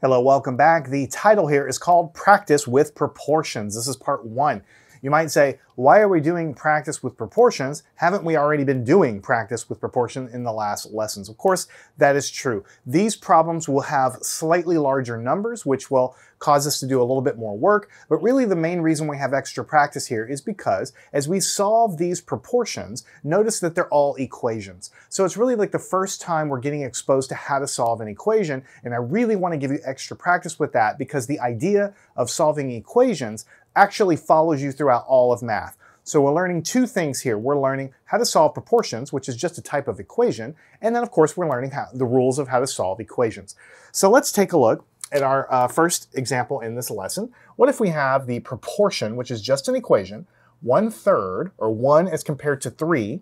Hello, welcome back. The title here is called Practice with Proportions. This is part one. You might say, why are we doing practice with proportions? Haven't we already been doing practice with proportion in the last lessons? Of course, that is true. These problems will have slightly larger numbers, which will cause us to do a little bit more work. But really the main reason we have extra practice here is because as we solve these proportions, notice that they're all equations. So it's really like the first time we're getting exposed to how to solve an equation. And I really want to give you extra practice with that because the idea of solving equations actually follows you throughout all of math. So we're learning two things here. We're learning how to solve proportions, which is just a type of equation, and then of course we're learning how, the rules of how to solve equations. So let's take a look at our uh, first example in this lesson. What if we have the proportion, which is just an equation, one third, or one as compared to three,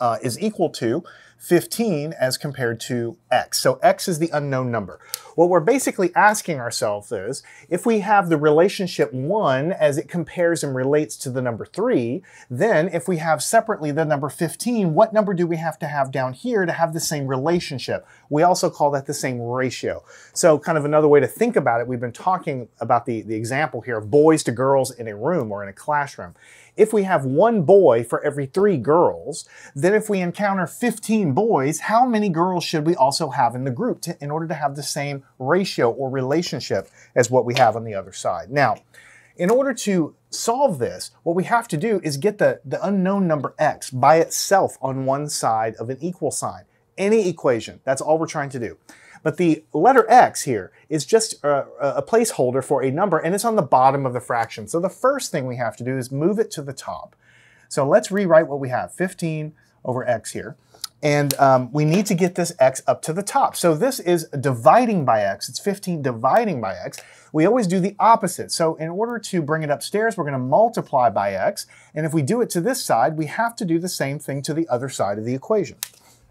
uh, is equal to 15 as compared to x. So x is the unknown number. What we're basically asking ourselves is, if we have the relationship 1 as it compares and relates to the number 3, then if we have separately the number 15, what number do we have to have down here to have the same relationship? We also call that the same ratio. So kind of another way to think about it, we've been talking about the, the example here of boys to girls in a room or in a classroom. If we have one boy for every three girls, then if we encounter 15 boys, how many girls should we also have in the group to, in order to have the same ratio or relationship as what we have on the other side? Now, in order to solve this, what we have to do is get the, the unknown number x by itself on one side of an equal sign. Any equation, that's all we're trying to do. But the letter x here is just a, a, placeholder for a number, and it's on the bottom of the fraction. So the first thing we have to do is move it to the top. So let's rewrite what we have, 15 over x here. And um, we need to get this x up to the top. So this is dividing by x. It's 15 dividing by x. We always do the opposite. So in order to bring it upstairs, we're going to multiply by x. And if we do it to this side, we have to do the same thing to the other side of the equation.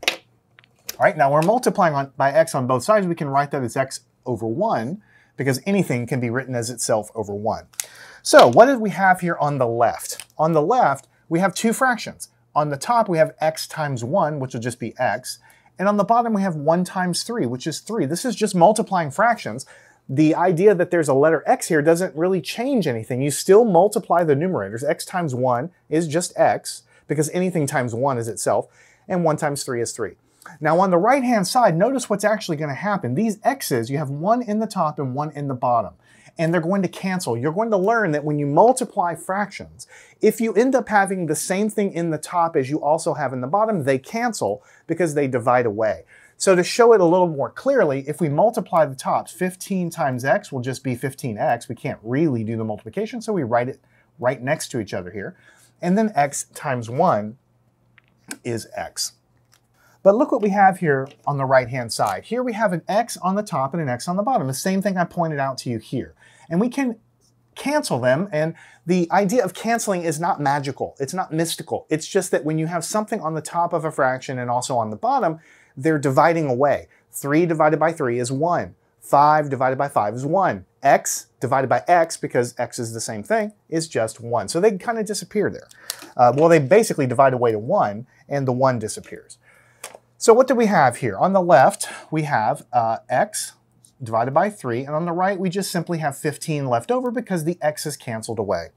All right, now we're multiplying on, by x on both sides. We can write that as x over 1 because anything can be written as itself over 1. So what did we have here on the left? On the left, we have two fractions. On the top, we have x times 1, which will just be x. And on the bottom, we have 1 times 3, which is 3. This is just multiplying fractions. The idea that there's a letter x here doesn't really change anything. You still multiply the numerators. x times 1 is just x, because anything times 1 is itself, and 1 times 3 is 3. Now on the right hand side, notice what's actually going to happen. These x's, you have one in the top and one in the bottom. And they're going to cancel. You're going to learn that when you multiply fractions, if you end up having the same thing in the top as you also have in the bottom, they cancel because they divide away. So to show it a little more clearly, if we multiply the tops, 15 times x will just be 15x. We can't really do the multiplication, so we write it right next to each other here. And then x times 1 is x. But look what we have here on the right-hand side. Here we have an x on the top and an x on the bottom, the same thing I pointed out to you here. And we can cancel them, and the idea of canceling is not magical. It's not mystical. It's just that when you have something on the top of a fraction and also on the bottom, they're dividing away. 3 divided by 3 is 1. 5 divided by 5 is 1. x divided by x, because x is the same thing, is just 1. So they kind of disappear there. Uh, well, they basically divide away to 1, and the 1 disappears. So what do we have here? On the left, we have uh, x divided by 3, and on the right, we just simply have 15 left over because the x is canceled away.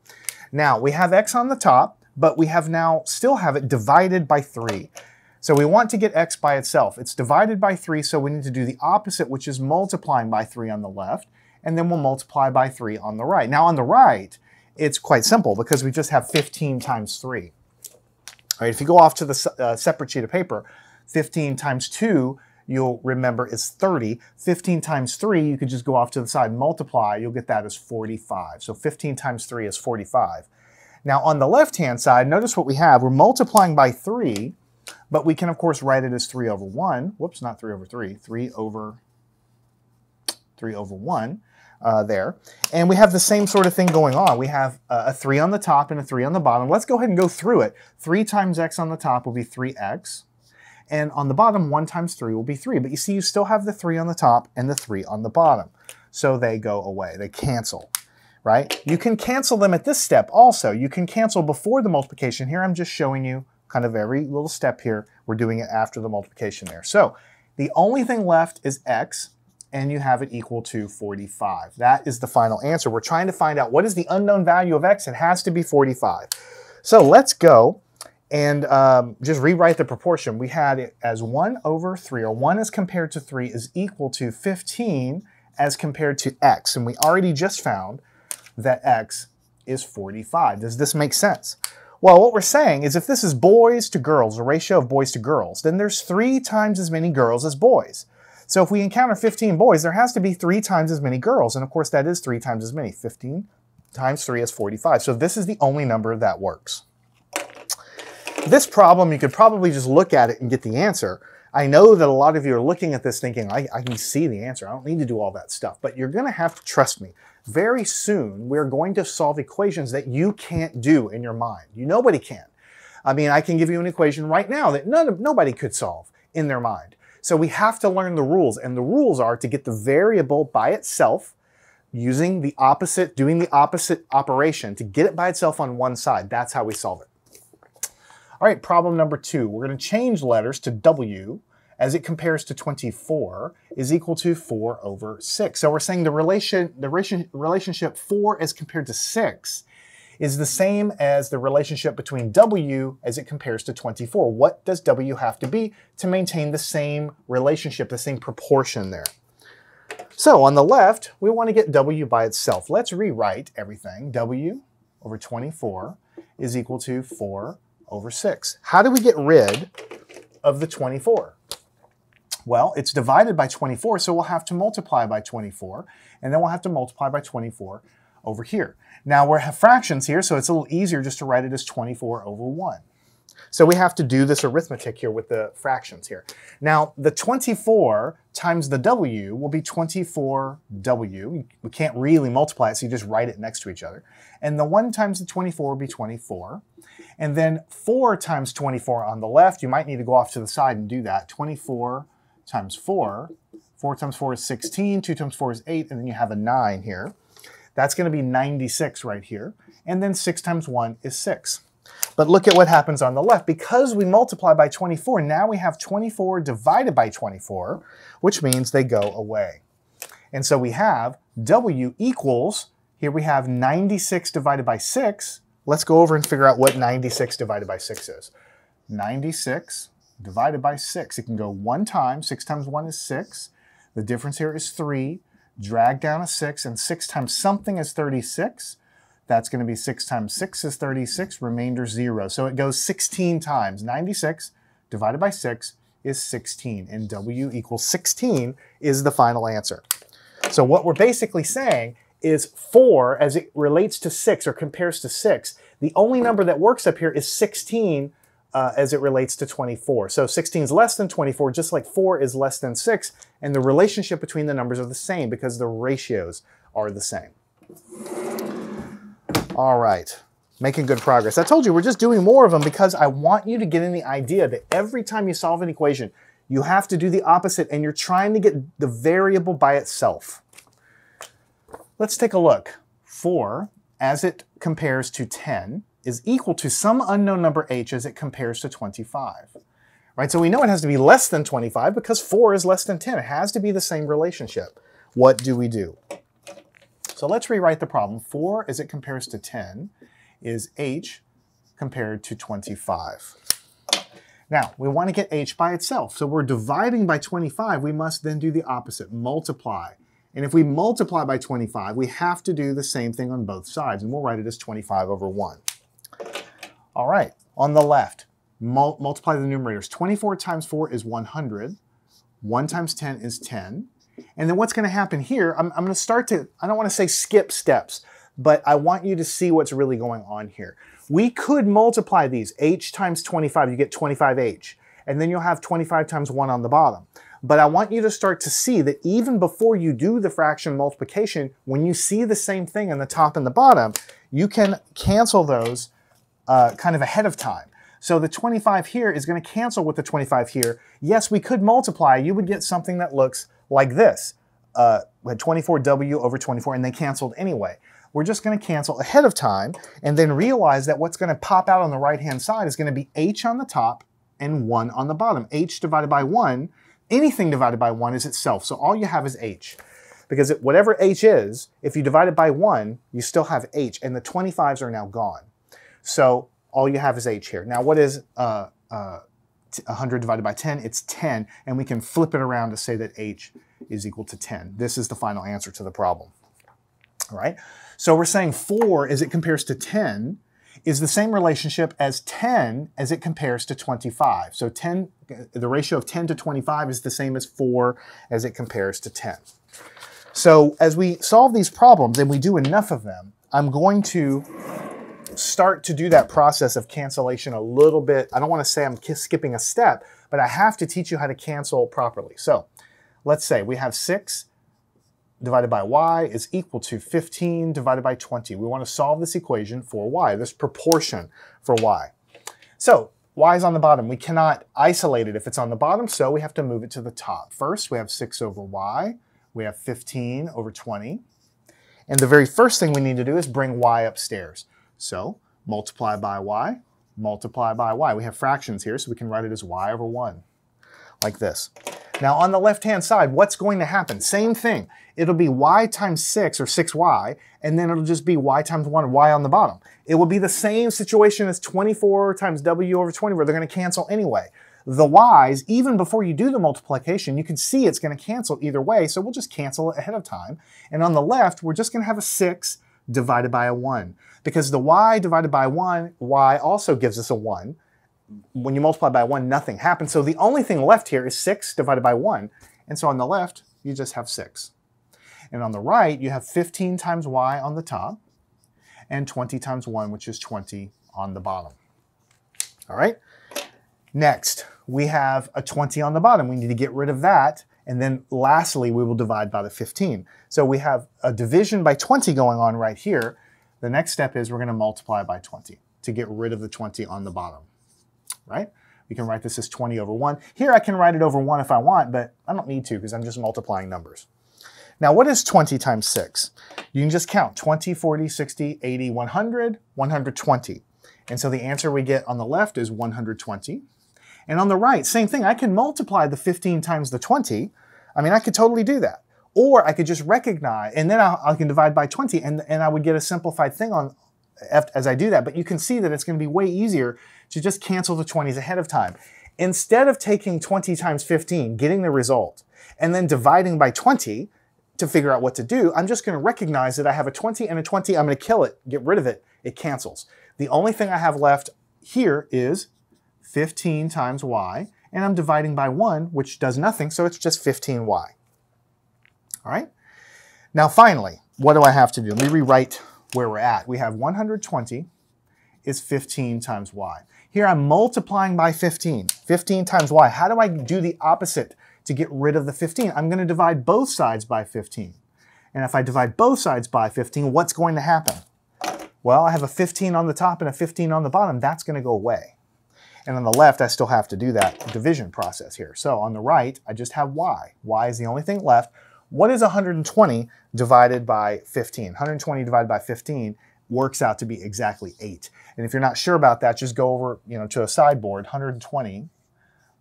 Now, we have x on the top, but we have now still have it divided by 3. So we want to get x by itself. It's divided by 3, so we need to do the opposite, which is multiplying by 3 on the left, and then we'll multiply by 3 on the right. Now on the right, it's quite simple because we just have 15 times 3. All right, if you go off to the uh, separate sheet of paper, 15 times 2, you'll remember is 30. 15 times 3, you could just go off to the side multiply. You'll get that as 45. So 15 times 3 is 45. Now on the left-hand side, notice what we have. We're multiplying by 3, but we can, of course, write it as 3 over 1. Whoops, not 3 over 3. 3 over 3 over 1 uh, there. And we have the same sort of thing going on. We have uh, a 3 on the top and a 3 on the bottom. Let's go ahead and go through it. 3 times x on the top will be 3x. And on the bottom, 1 times 3 will be 3. But you see, you still have the 3 on the top and the 3 on the bottom. So they go away. They cancel, right? You can cancel them at this step also. You can cancel before the multiplication. Here I'm just showing you kind of every little step here. We're doing it after the multiplication there. So the only thing left is x. and you have it equal to 45. That is the final answer. We're trying to find out what is the unknown value of x. It has to be 45. So let's go and um, just rewrite the proportion. We had it as 1 over 3, or 1 as compared to 3 is equal to 15 as compared to x. And we already just found that x is 45. Does this make sense? Well, what we're saying is if this is boys to girls, a ratio of boys to girls, then there's three times as many girls as boys. So if we encounter 15 boys, there has to be three times as many girls. And of course, that is three times as many. 15 times 3 is 45. So this is the only number that works. This problem, you could probably just look at it and get the answer. I know that a lot of you are looking at this thinking, I, I can see the answer. I don't need to do all that stuff. But you're going to have to trust me. Very soon, we're going to solve equations that you can't do in your mind. You Nobody can. I mean, I can give you an equation right now that none of, nobody could solve in their mind. So we have to learn the rules. And the rules are to get the variable by itself, using the opposite, doing the opposite operation to get it by itself on one side. That's how we solve it. All right, problem number two. We're going to change letters to W as it compares to 24 is equal to 4 over 6. So we're saying the relation the relationship 4 as compared to 6 is the same as the relationship between W as it compares to 24. What does W have to be to maintain the same relationship, the same proportion there? So on the left, we want to get W by itself. Let's rewrite everything. W over 24 is equal to 4 over 6. How do we get rid of the 24? Well, it's divided by 24, so we'll have to multiply by 24, and then we'll have to multiply by 24 over here. Now, we have fractions here, so it's a little easier just to write it as 24 over 1. So we have to do this arithmetic here with the fractions here. Now, the 24 times the w will be 24w. We can't really multiply it, so you just write it next to each other. And the 1 times the 24 will be 24. And then 4 times 24 on the left, you might need to go off to the side and do that. 24 times 4. 4 times 4 is 16, 2 times 4 is 8, and then you have a 9 here. That's going to be 96 right here. And then 6 times 1 is 6. But look at what happens on the left. Because we multiply by 24, now we have 24 divided by 24, which means they go away. And so we have W equals, here we have 96 divided by 6. Let's go over and figure out what 96 divided by 6 is. 96 divided by 6. It can go one time. 6 times 1 is 6. The difference here is 3. Drag down a 6, and 6 times something is 36. That's going to be 6 times 6 is 36, remainder 0. So it goes 16 times. 96 divided by 6 is 16, and W equals 16 is the final answer. So what we're basically saying is 4, as it relates to 6 or compares to 6, the only number that works up here is 16 uh, as it relates to 24. So 16 is less than 24, just like 4 is less than 6, and the relationship between the numbers are the same because the ratios are the same. All right, making good progress. I told you we're just doing more of them because I want you to get in the idea that every time you solve an equation, you have to do the opposite and you're trying to get the variable by itself. Let's take a look. 4, as it compares to 10, is equal to some unknown number h as it compares to 25. Right, so we know it has to be less than 25 because 4 is less than 10. It has to be the same relationship. What do we do? So let's rewrite the problem. 4 as it compares to 10 is h compared to 25. Now, we want to get h by itself. So we're dividing by 25. We must then do the opposite, multiply. And if we multiply by 25, we have to do the same thing on both sides. And we'll write it as 25 over 1. All right, on the left, mul multiply the numerators. 24 times 4 is 100. 1 times 10 is 10. And then what's going to happen here, I'm, I'm going to start to, I don't want to say skip steps, but I want you to see what's really going on here. We could multiply these. h times 25, you get 25h. And then you'll have 25 times 1 on the bottom. But I want you to start to see that even before you do the fraction multiplication, when you see the same thing in the top and the bottom, you can cancel those uh, kind of ahead of time. So the 25 here is going to cancel with the 25 here. Yes, we could multiply. You would get something that looks like this. Uh, we had 24w over 24 and they canceled anyway. We're just going to cancel ahead of time and then realize that what's going to pop out on the right hand side is going to be h on the top and 1 on the bottom. h divided by 1, anything divided by 1 is itself. So all you have is h. Because it, whatever h is, if you divide it by 1, you still have h, and the 25s are now gone. So all you have is h here. Now what is uh, uh, 100 divided by 10? It's 10, and we can flip it around to say that h is equal to 10. This is the final answer to the problem. All right, so we're saying 4 as it compares to 10 is the same relationship as 10 as it compares to 25. So 10, the ratio of 10 to 25 is the same as 4 as it compares to 10. So as we solve these problems, and we do enough of them, I'm going to start to do that process of cancellation a little bit. I don't want to say I'm skipping a step, but I have to teach you how to cancel properly. So let's say we have 6 divided by y is equal to 15 divided by 20. We want to solve this equation for y, this proportion for y. So y is on the bottom. We cannot isolate it if it's on the bottom, so we have to move it to the top. First, we have 6 over y. We have 15 over 20. And the very first thing we need to do is bring y upstairs. So multiply by y, multiply by y. We have fractions here, so we can write it as y over 1, like this. Now on the left-hand side, what's going to happen? Same thing. It'll be y times 6, or 6y, and then it'll just be y times 1, y on the bottom. It will be the same situation as 24 times w over 20, where they're going to cancel anyway. The y's, even before you do the multiplication, you can see it's going to cancel either way, so we'll just cancel it ahead of time. And on the left, we're just going to have a 6 divided by a 1. Because the y divided by 1, y also gives us a 1 when you multiply by 1, nothing happens. So the only thing left here is 6 divided by 1. And so on the left, you just have 6. And on the right, you have 15 times y on the top and 20 times 1, which is 20 on the bottom. All right? Next, we have a 20 on the bottom. We need to get rid of that. And then lastly, we will divide by the 15. So we have a division by 20 going on right here. The next step is we're going to multiply by 20 to get rid of the 20 on the bottom right? We can write this as 20 over 1. Here I can write it over 1 if I want, but I don't need to because I'm just multiplying numbers. Now what is 20 times 6? You can just count 20, 40, 60, 80, 100, 120. And so the answer we get on the left is 120. And on the right, same thing. I can multiply the 15 times the 20. I mean, I could totally do that. Or I could just recognize, and then I, I can divide by 20, and, and I would get a simplified thing on as I do that. But you can see that it's going to be way easier to just cancel the 20s ahead of time. Instead of taking 20 times 15, getting the result, and then dividing by 20 to figure out what to do, I'm just going to recognize that I have a 20 and a 20. I'm going to kill it, get rid of it. It cancels. The only thing I have left here is 15 times y, and I'm dividing by 1, which does nothing, so it's just 15y. All right? Now finally, what do I have to do? Let me rewrite where we're at. We have 120 is 15 times y. Here I'm multiplying by 15. 15 times y. How do I do the opposite to get rid of the 15? I'm going to divide both sides by 15. And if I divide both sides by 15, what's going to happen? Well, I have a 15 on the top and a 15 on the bottom. That's going to go away. And on the left, I still have to do that division process here. So on the right, I just have y. y is the only thing left. What is 120 divided by 15? 120 divided by 15 works out to be exactly 8. And if you're not sure about that, just go over you know, to a sideboard, 120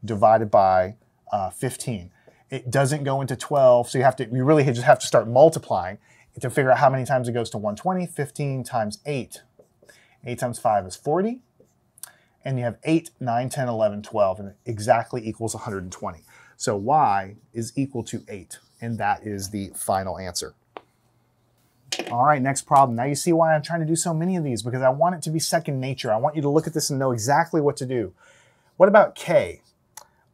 divided by uh, 15. It doesn't go into 12, so you have to you really just have to start multiplying to figure out how many times it goes to 120. 15 times 8. 8 times 5 is 40. And you have 8, 9, 10, 11, 12, and it exactly equals 120. So y is equal to 8, and that is the final answer. All right, next problem. Now you see why I'm trying to do so many of these because I want it to be second nature. I want you to look at this and know exactly what to do. What about k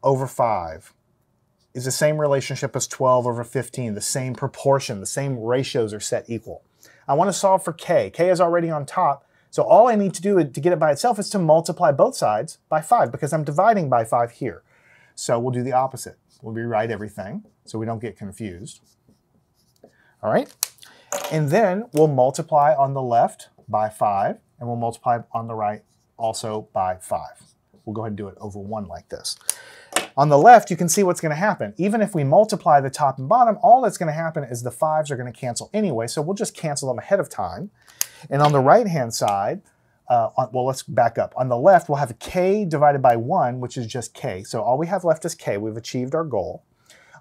over 5? Is the same relationship as 12 over 15, the same proportion, the same ratios are set equal. I want to solve for k. k is already on top, so all I need to do to get it by itself is to multiply both sides by 5 because I'm dividing by 5 here. So we'll do the opposite. We'll rewrite everything so we don't get confused. All right, and then we'll multiply on the left by 5, and we'll multiply on the right also by 5. We'll go ahead and do it over 1 like this. On the left, you can see what's going to happen. Even if we multiply the top and bottom, all that's going to happen is the 5s are going to cancel anyway, so we'll just cancel them ahead of time. And on the right-hand side, uh, on, well, let's back up. On the left, we'll have k divided by 1, which is just k. So all we have left is k. We've achieved our goal.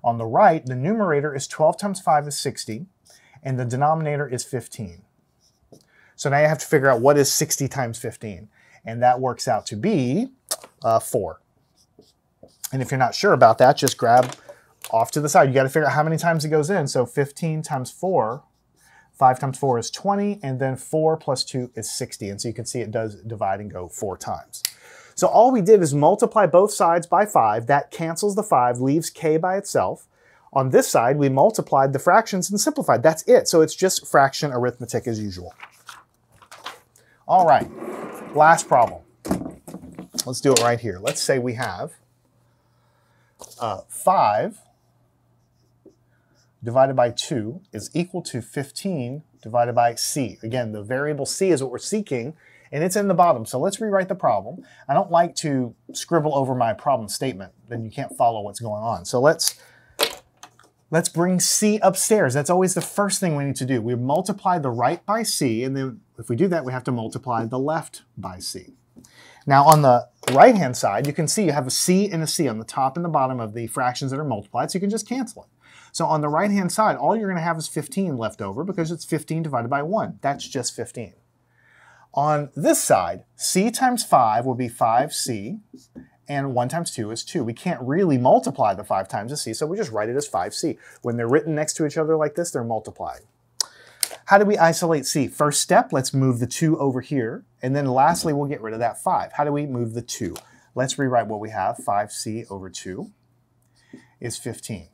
On the right, the numerator is 12 times 5 is 60, and the denominator is 15. So now you have to figure out what is 60 times 15. And that works out to be uh, 4. And if you're not sure about that, just grab off to the side. You got to figure out how many times it goes in. So 15 times 4 5 times 4 is 20, and then 4 plus 2 is 60. And so you can see it does divide and go four times. So all we did is multiply both sides by 5. That cancels the 5, leaves k by itself. On this side, we multiplied the fractions and simplified. That's it. So it's just fraction arithmetic as usual. All right, last problem. Let's do it right here. Let's say we have uh, 5 divided by 2 is equal to 15 divided by c. Again, the variable c is what we're seeking, and it's in the bottom. So let's rewrite the problem. I don't like to scribble over my problem statement, then you can't follow what's going on. So let's let's bring c upstairs. That's always the first thing we need to do. We multiply the right by c, and then if we do that, we have to multiply the left by c. Now on the right-hand side, you can see you have a c and a c on the top and the bottom of the fractions that are multiplied, so you can just cancel it. So on the right-hand side, all you're going to have is 15 left over because it's 15 divided by 1. That's just 15. On this side, c times 5 will be 5c, and 1 times 2 is 2. We can't really multiply the 5 times a c, so we just write it as 5c. When they're written next to each other like this, they're multiplied. How do we isolate c? First step, let's move the 2 over here, and then lastly, we'll get rid of that 5. How do we move the 2? Let's rewrite what we have. 5c over 2 is 15.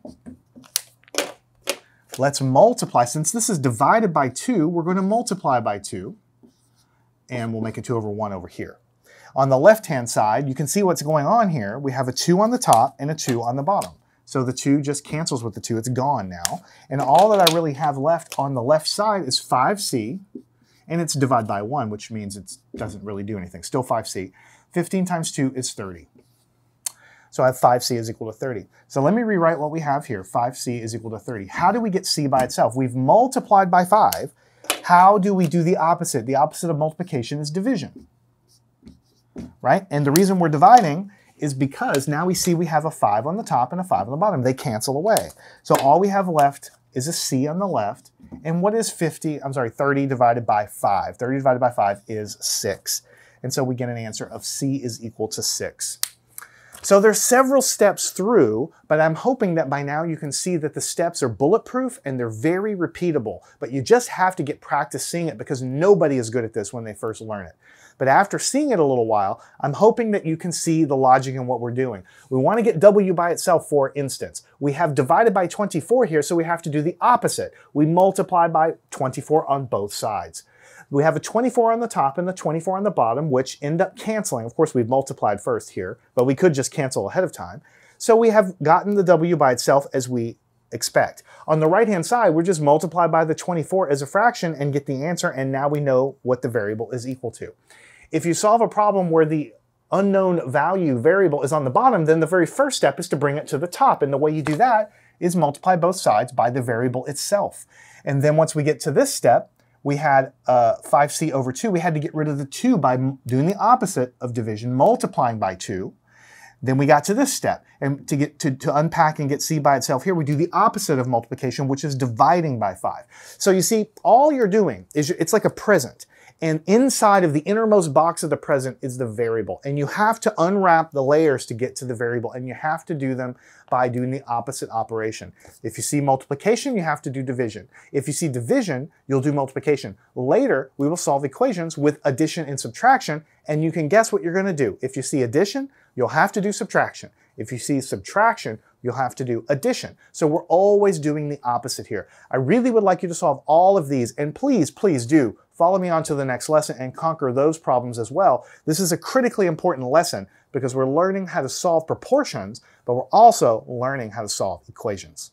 Let's multiply. Since this is divided by 2, we're going to multiply by 2. And we'll make a 2 over 1 over here. On the left-hand side, you can see what's going on here. We have a 2 on the top and a 2 on the bottom. So the 2 just cancels with the 2. It's gone now. And all that I really have left on the left side is 5c. And it's divided by 1, which means it doesn't really do anything. Still 5c. 15 times 2 is 30. So I have 5c is equal to 30. So let me rewrite what we have here. 5c is equal to 30. How do we get c by itself? We've multiplied by 5. How do we do the opposite? The opposite of multiplication is division. Right? And the reason we're dividing is because now we see we have a 5 on the top and a 5 on the bottom. They cancel away. So all we have left is a c on the left. And what is 50, I'm sorry, 30 divided by 5? 30 divided by 5 is 6. And so we get an answer of c is equal to 6. So there's several steps through, but I'm hoping that by now you can see that the steps are bulletproof and they're very repeatable. But you just have to get practice seeing it because nobody is good at this when they first learn it. But after seeing it a little while, I'm hoping that you can see the logic in what we're doing. We want to get W by itself, for instance. We have divided by 24 here, so we have to do the opposite. We multiply by 24 on both sides. We have a 24 on the top and the 24 on the bottom, which end up canceling. Of course, we've multiplied first here, but we could just cancel ahead of time. So we have gotten the w by itself as we expect. On the right-hand side, we're just multiply by the 24 as a fraction and get the answer, and now we know what the variable is equal to. If you solve a problem where the unknown value variable is on the bottom, then the very first step is to bring it to the top. And the way you do that is multiply both sides by the variable itself. And then once we get to this step, we had uh, 5c over 2. We had to get rid of the 2 by doing the opposite of division, multiplying by 2. Then we got to this step. And to get to, to unpack and get c by itself here, we do the opposite of multiplication, which is dividing by 5. So you see, all you're doing is it's like a present. And inside of the innermost box of the present is the variable. And you have to unwrap the layers to get to the variable, and you have to do them by doing the opposite operation. If you see multiplication, you have to do division. If you see division, you'll do multiplication. Later, we will solve equations with addition and subtraction, and you can guess what you're gonna do. If you see addition, you'll have to do subtraction. If you see subtraction, you'll have to do addition. So we're always doing the opposite here. I really would like you to solve all of these, and please, please do follow me on to the next lesson and conquer those problems as well. This is a critically important lesson because we're learning how to solve proportions, but we're also learning how to solve equations.